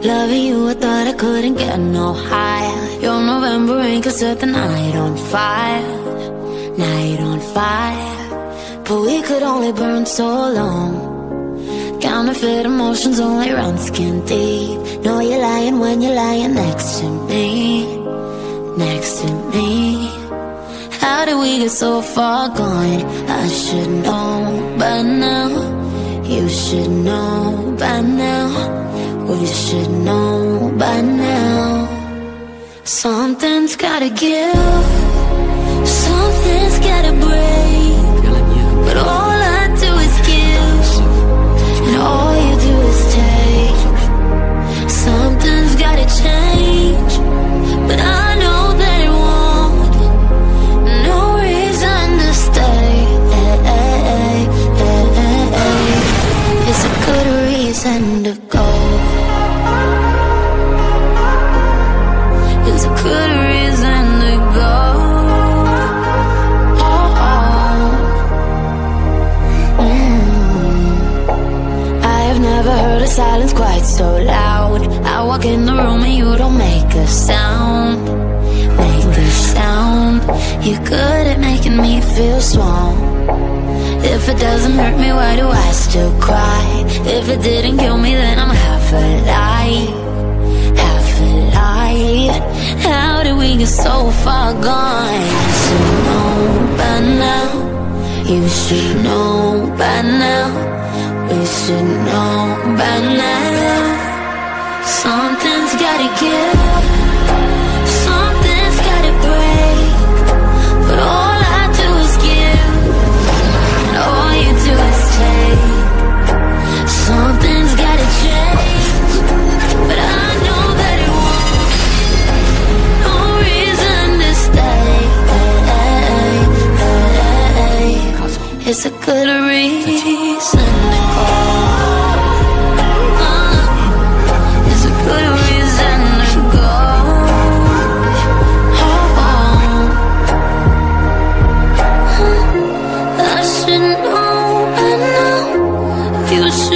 Loving you, I thought I couldn't get no higher. Your November rain could set the night on fire, night on fire. But we could only burn so long. Counterfeit emotions only run skin deep. Know you're lying when you're lying next to How did we get so far gone? I should know by now. You should know by now. We should know by now. Something's gotta give. Go. A good reason to go. Mm. I have never heard a silence quite so loud. I walk in the room and you don't make a sound. Make a sound. Making me feel small. If it doesn't hurt me, why do I still cry? If it didn't kill me, then I'm half alive. Half alive. How did we get so far gone? You should know by now. You should know by now. We should know by now. Something's gotta is a good reason to go. It's a good reason to go. I should know, I know you.